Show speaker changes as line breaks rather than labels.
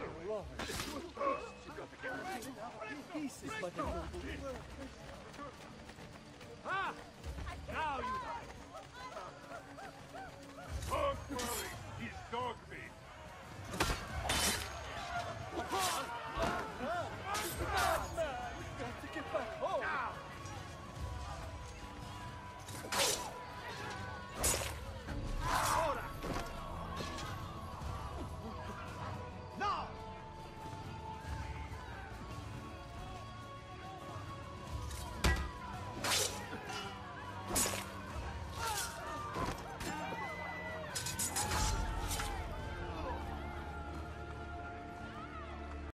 والله. Pieces, my